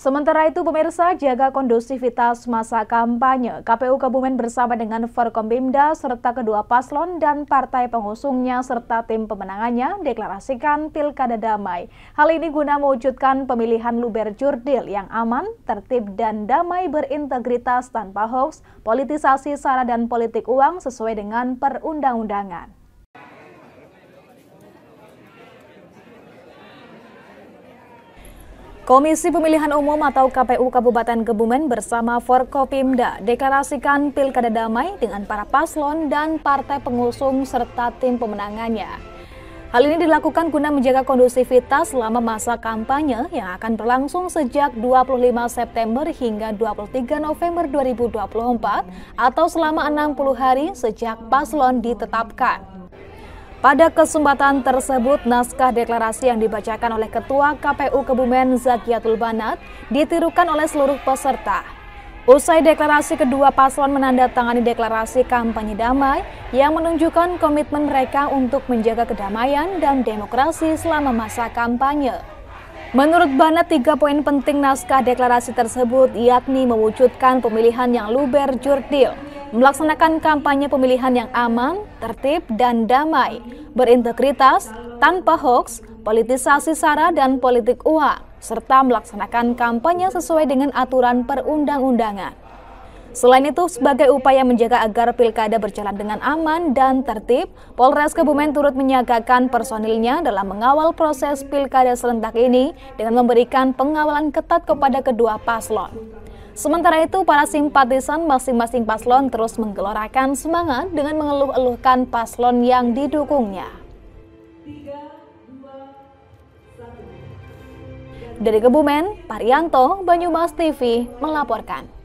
Sementara itu pemirsa jaga kondusivitas masa kampanye. KPU Kabupaten bersama dengan Forkombimda serta kedua paslon dan partai pengusungnya serta tim pemenangannya deklarasikan pilkada damai. Hal ini guna mewujudkan pemilihan luber jurdil yang aman, tertib dan damai berintegritas tanpa hoax, politisasi sara dan politik uang sesuai dengan perundang-undangan. Komisi Pemilihan Umum atau KPU Kabupaten Kebumen bersama Forkopimda deklarasikan pilkada damai dengan para paslon dan partai pengusung serta tim pemenangannya. Hal ini dilakukan guna menjaga kondusivitas selama masa kampanye yang akan berlangsung sejak 25 September hingga 23 November 2024 atau selama 60 hari sejak paslon ditetapkan. Pada kesempatan tersebut, naskah deklarasi yang dibacakan oleh Ketua KPU Kebumen Zakiatul Banat ditirukan oleh seluruh peserta. Usai deklarasi kedua paslon menandatangani deklarasi kampanye damai yang menunjukkan komitmen mereka untuk menjaga kedamaian dan demokrasi selama masa kampanye. Menurut Banat, tiga poin penting naskah deklarasi tersebut yakni mewujudkan pemilihan yang luber jurdil, melaksanakan kampanye pemilihan yang aman, tertib, dan damai, berintegritas, tanpa hoax, politisasi sara dan politik uang, serta melaksanakan kampanye sesuai dengan aturan perundang-undangan. Selain itu, sebagai upaya menjaga agar pilkada berjalan dengan aman dan tertib, Polres Kebumen turut menyiagakan personilnya dalam mengawal proses pilkada serentak ini dengan memberikan pengawalan ketat kepada kedua paslon. Sementara itu, para simpatisan masing-masing paslon terus menggelorakan semangat dengan mengeluh-eluhkan paslon yang didukungnya. Dari Kebumen, Parianto, Banyumas TV melaporkan.